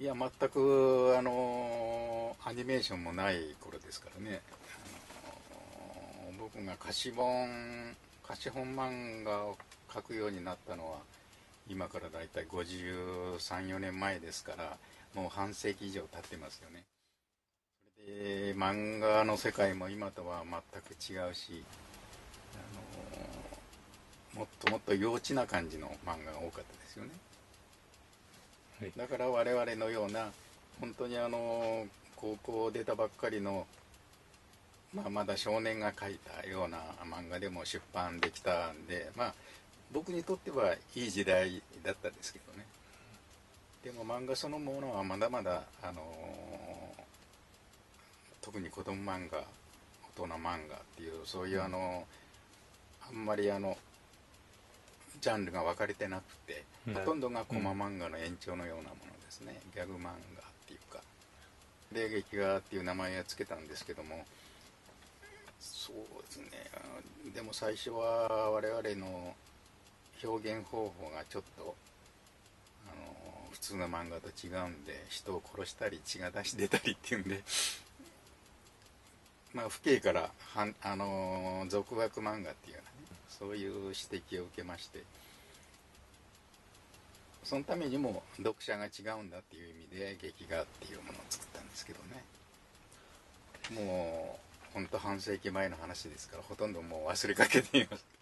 いや全くあのアニメーションもない頃ですからね、あの僕が貸本貸本漫画を描くようになったのは今からだいたい534年前ですからもう半世紀以上経ってますよね。それで漫画の世界も今とは全く違うし、あのもっともっと幼稚な感じの漫画が多かったですよね。だから我々のような本当にあの高校を出たばっかりの、まあ、まだ少年が描いたような漫画でも出版できたんでまあ僕にとってはいい時代だったですけどね。でも漫画そのものはまだまだあの特に子供漫画大人漫画っていうそういうあの、あんまりあのジャンルが分かれてなくて、うん。ほとんどがコマ漫画の延長のようなものですね、ギャグ漫画っていうか。で劇画っていう名前をつけたんですけども。そうですね。でも最初は我々の表現方法がちょっとあの普通の漫画と違うんで人を殺したり血が出し出たりっていうんで。まあ父兄からはんあの俗学漫画っていうようなねそういう指摘を受けましてそのためにも読者が違うんだっていう意味で劇画っていうものを作ったんですけどね。もうほんと半世紀前の話ですからほとんどもう忘れかけています。